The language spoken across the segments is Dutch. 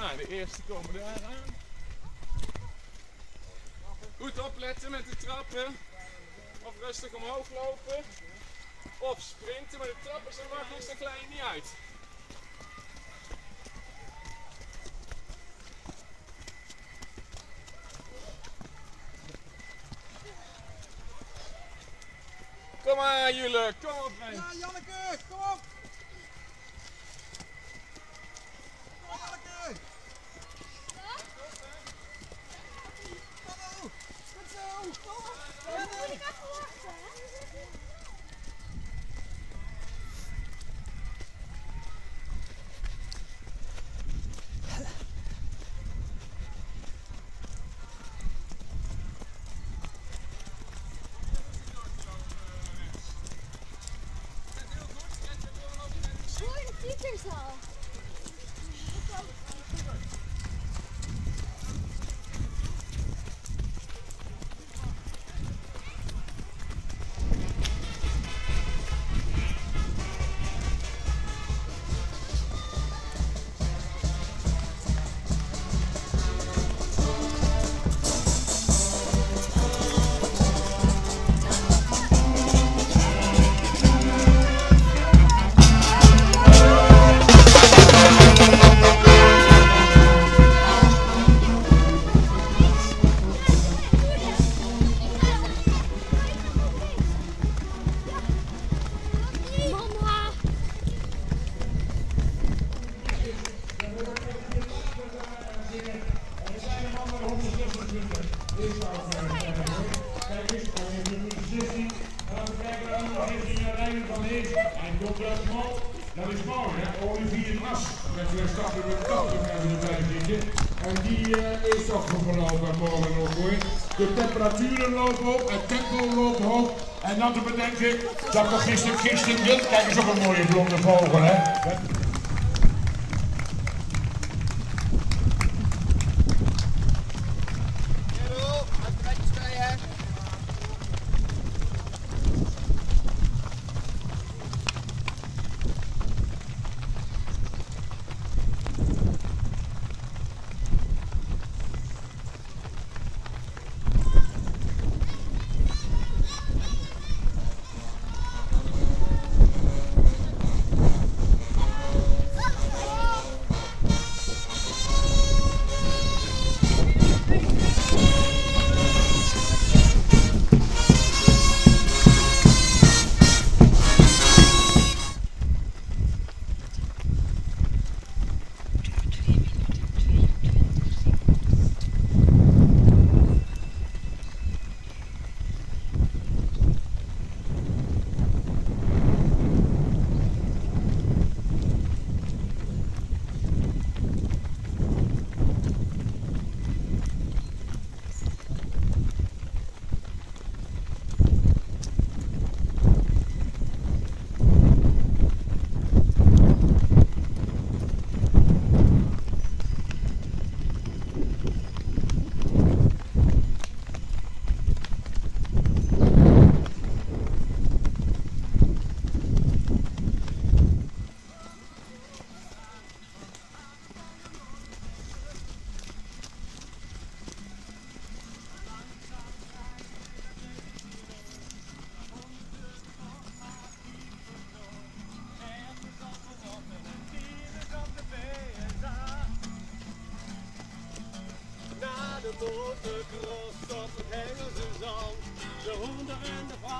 Nou, de eerste komen daar aan. Goed opletten met de trappen. Of rustig omhoog lopen. Of sprinten, maar de trappen zijn makkelijk, dan glij je niet uit. Kom maar jullie, kom op mensen. Ja, Janneke, En die eh, is voorlopig morgen nog hoor. De temperaturen lopen op, het tempo loopt hoog. En dan te bedenken dat we gisteren, gisteren, kijk eens op een mooie blonde vogel, hè?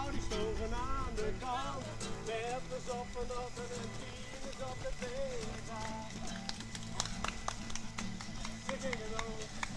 party's over on the gone. Left open, open and the days. Singing along.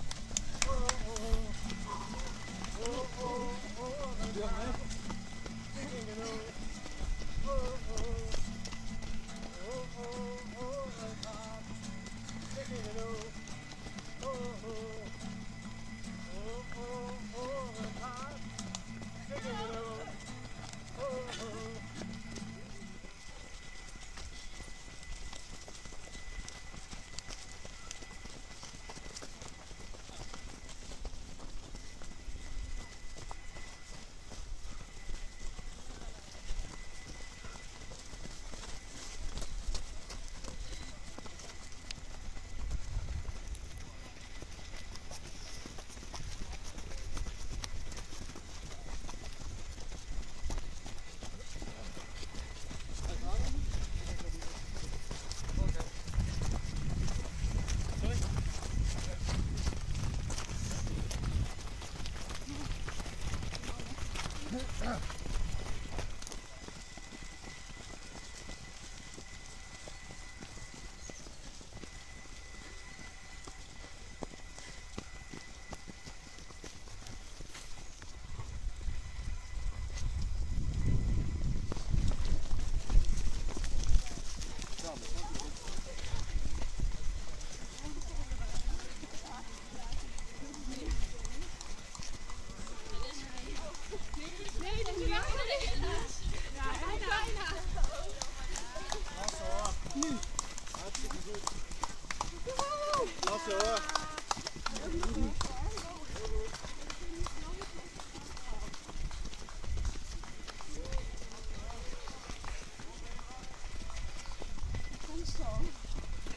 Oh.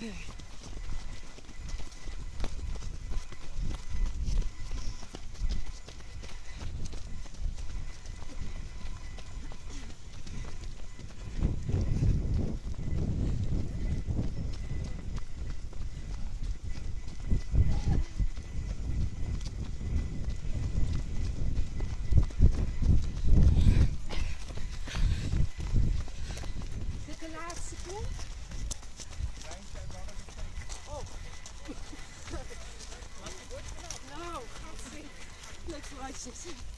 Okay. I've.